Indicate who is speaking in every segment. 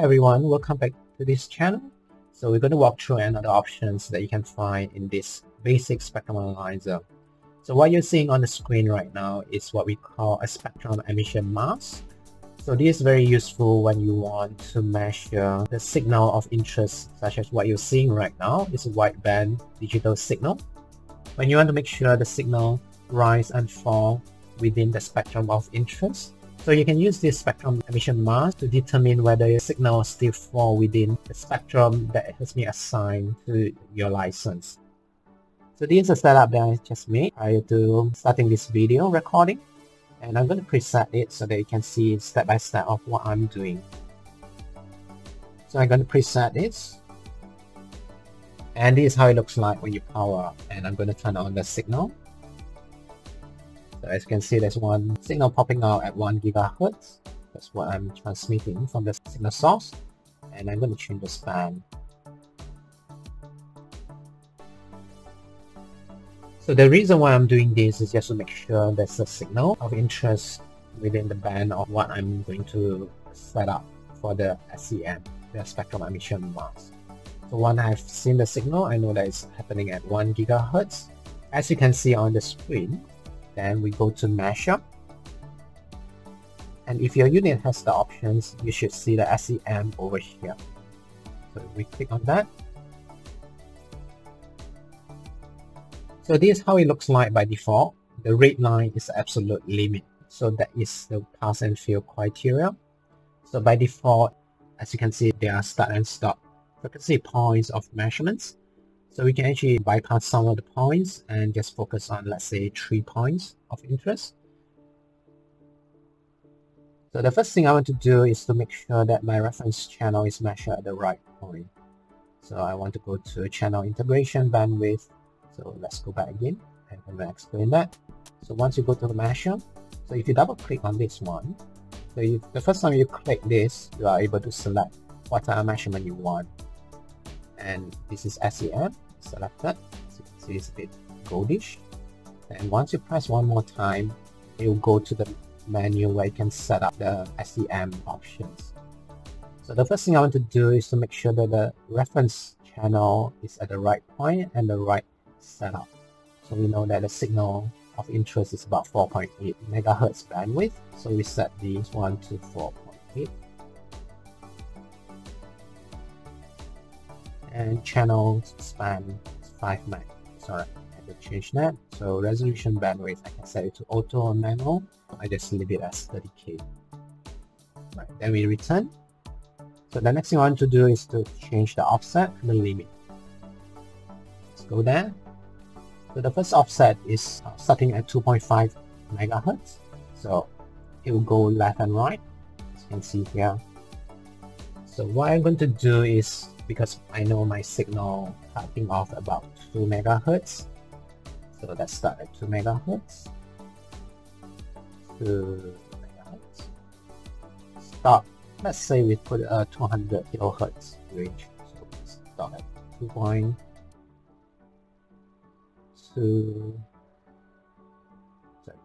Speaker 1: Everyone, welcome back to this channel. So we're going to walk through another options that you can find in this basic spectrum analyzer. So what you're seeing on the screen right now is what we call a spectrum emission mask. So this is very useful when you want to measure the signal of interest such as what you're seeing right now is a wideband digital signal. When you want to make sure the signal rise and fall within the spectrum of interest, so you can use this spectrum emission mask to determine whether your signal still fall within the spectrum that has been assigned to your license. So this is a setup that I just made prior to starting this video recording. And I'm going to preset it so that you can see step by step of what I'm doing. So I'm going to preset this. And this is how it looks like when you power up. And I'm going to turn on the signal. So as you can see, there's one signal popping out at 1 gigahertz. That's what I'm transmitting from the signal source. And I'm going to change the span. So the reason why I'm doing this is just to make sure there's a signal of interest within the band of what I'm going to set up for the SEM, the spectrum emission mask. So once I've seen the signal, I know that it's happening at 1 gigahertz. As you can see on the screen, then we go to mashup. And if your unit has the options, you should see the SEM over here. So we click on that. So this is how it looks like by default. The red line is the absolute limit. So that is the pass and fail criteria. So by default, as you can see, there are start and stop frequency points of measurements. So we can actually bypass some of the points and just focus on, let's say, three points of interest. So the first thing I want to do is to make sure that my reference channel is measured at the right point. So I want to go to channel integration bandwidth. So let's go back again and I'm to explain that. So once you go to the measure, so if you double click on this one, so you, the first time you click this, you are able to select what type of measurement you want and this is SEM selected so you can see it's a bit goldish. And once you press one more time you'll go to the menu where you can set up the SEM options. So the first thing I want to do is to make sure that the reference channel is at the right point and the right setup. So we know that the signal of interest is about 4.8 megahertz bandwidth. So we set these one to 4.8 and channel span 5 meg. Sorry, I have to change that. So resolution bandwidth, I can set it to auto or manual. I just leave it as 30k. Right, then we return. So the next thing I want to do is to change the offset and the limit. Let's go there. So the first offset is starting at 2.5 megahertz. So it will go left and right, as you can see here. So what I'm going to do is because I know my signal cutting off about 2 megahertz. So let's start at 2 megahertz. 2 megahertz. Stop. Let's say we put a 200 kilohertz range. So start at 2.2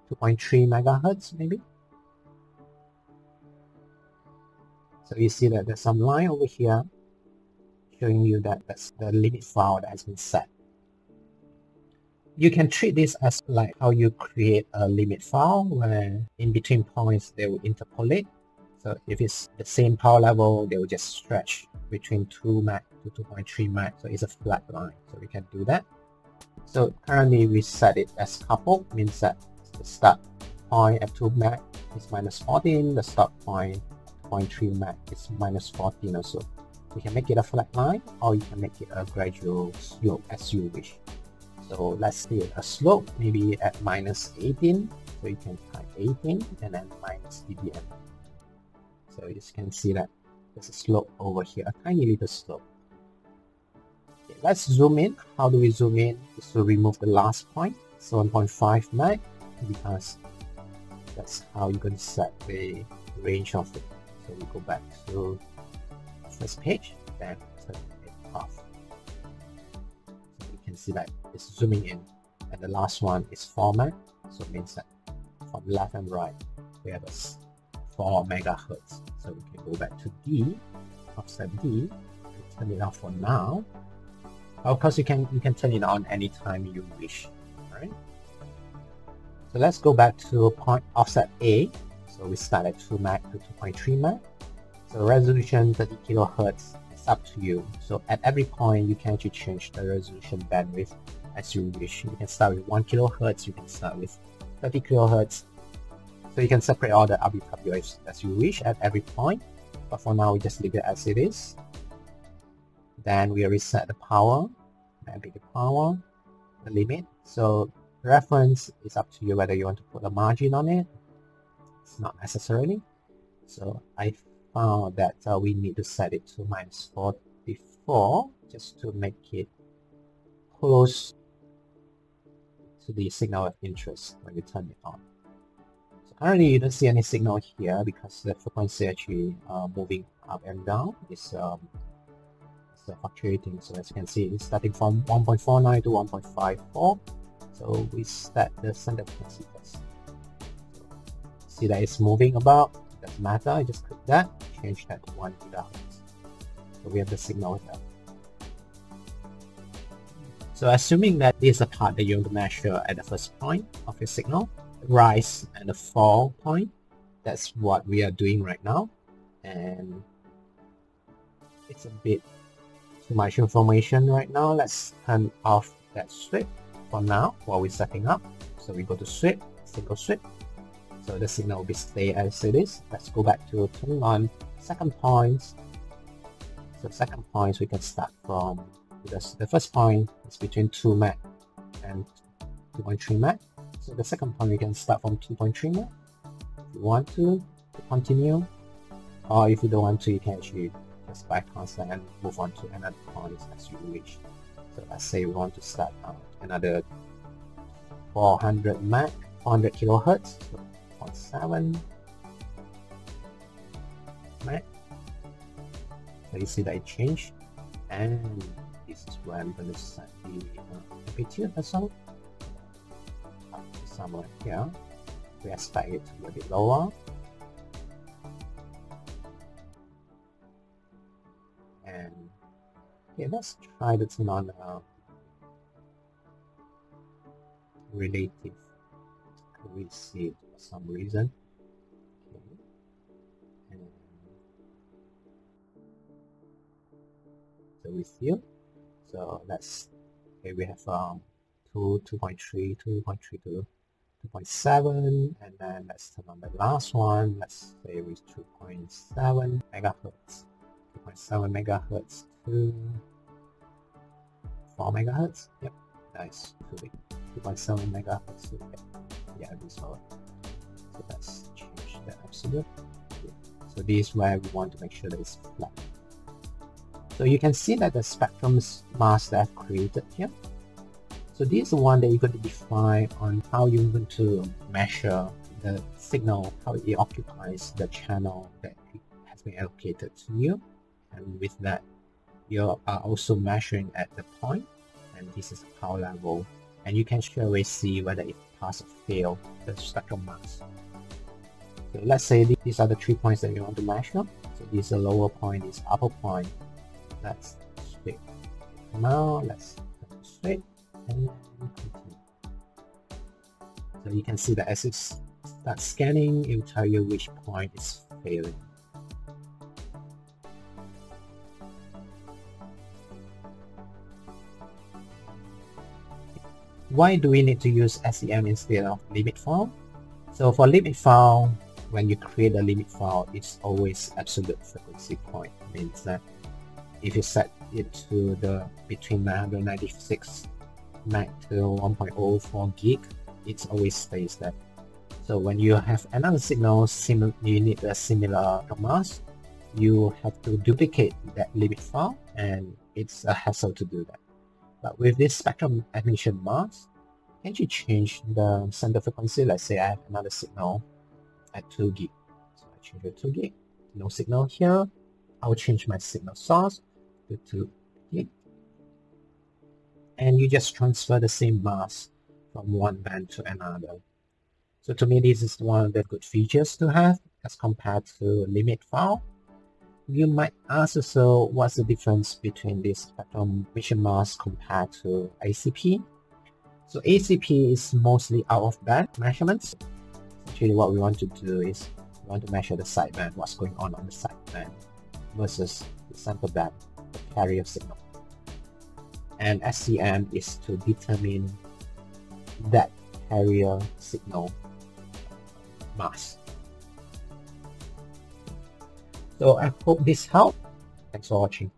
Speaker 1: 2.3 megahertz maybe. So you see that there's some line over here showing you that that's the limit file that has been set. You can treat this as like how you create a limit file where in between points they will interpolate. So if it's the same power level, they will just stretch between 2 meg to 2.3 meg. So it's a flat line. So we can do that. So currently we set it as coupled, means that the start point at 2 meg is minus 14, the stop point 0.3 meg is minus 14 or so. You can make it a flat line or you can make it a gradual slope as you wish. So let's say a slope maybe at minus 18. So you can type 18 and then minus dBm. So you can see that there's a slope over here, a tiny little slope. Okay, let's zoom in. How do we zoom in? Is to remove the last point, 7.5 meg, because that's how you're going to set the range of it. So we go back to first page, then turn it off. So you can see that it's zooming in. And the last one is format, so it means that from left and right, we have a 4 megahertz. So we can go back to D offset D, turn it off for now. Of course, you can you can turn it on anytime you wish. Alright. So let's go back to point offset A. So we start at 2 meg to 2.3 meg. So resolution 30 kilohertz is up to you. So at every point you can actually change the resolution bandwidth as you wish. You can start with 1 kilohertz, you can start with 30 kilohertz. So you can separate all the RBW as, you wish at every point. But for now, we just leave it as it is. Then we reset the power, maybe the power, the limit. So the reference is up to you whether you want to put a margin on it. It's not necessarily. So I found that uh, we need to set it to minus 44 just to make it close to the signal of interest when you turn it on. So currently you don't see any signal here because the frequency actually uh, moving up and down. It's, um, it's uh, fluctuating. So as you can see, it's starting from 1.49 to 1.54. So we set the center frequency first. See that it's moving about. Doesn't matter. I just click that, change that to 1 gigahertz. So we have the signal here. So assuming that this is a part that you want to measure at the first point of your signal, rise and the fall point, that's what we are doing right now. And it's a bit too much information right now. Let's turn off that sweep for now while we're setting up. So we go to sweep, single sweep. So the signal will be stay as it is. Let's go back to turn on second points. So second points we can start from because the first point is between 2 meg and 2.3 meg. So the second point we can start from 2.3 meg if you want to, to continue or if you don't want to you can actually just bypass that and move on to another point as you wish. So let's say we want to start another 400 meg, 400 kilohertz, so 0.7 meg. So you see that it changed and this is where I'm going to set the uh, temperature vessel up somewhere here. We expect it to be a bit lower. And let's try to turn on uh, relative receive for some reason. Okay. so we see so let's, okay we have um 2 2.3 2.3 to 2.7 and then let's turn on the last one. Let's say with 2.7 megahertz. 2.7 megahertz to 4 megahertz? Yep nice 2.7 megahertz to yeah this one so let's change the absolute so this is where we want to make sure that it's flat so you can see that the spectrum mask that I've created here. So this is the one that you're going to define on how you're going to measure the signal, how it occupies the channel that has been allocated to you. And with that, you are also measuring at the point, and this is power level. And you can straight away see whether it pass or fail the spectrum mask. So let's say these are the three points that you want to measure. So this is the lower point, this upper point, let's switch. Now let's switch and continue. So you can see that as it starts scanning, it will tell you which point is failing. Why do we need to use SEM instead of limit file? So for limit file, when you create a limit file, it's always absolute frequency point. It means that if you set it to the between 996 meg to 1.04 gig, it always stays there. So when you have another signal, you need a similar mask, you have to duplicate that limit file and it's a hassle to do that. But with this spectrum emission mask, can you change the center frequency? Let's say I have another signal at 2 gig. So I change it to 2 gig. No signal here. I'll change my signal source to 2 gig. And you just transfer the same mask from one band to another. So to me, this is one of the good features to have as compared to limit file. You might ask also what's the difference between this spectrum emission mask compared to ACP. So ACP is mostly out of band measurements. Actually what we want to do is we want to measure the sideband, what's going on on the sideband versus the sample band, the carrier signal. And SEM is to determine that carrier signal mask. So I hope this helped. Thanks for watching.